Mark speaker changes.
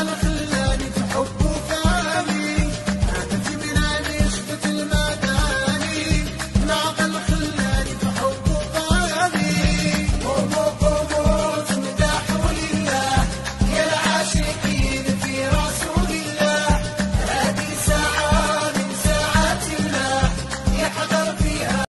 Speaker 1: Hello.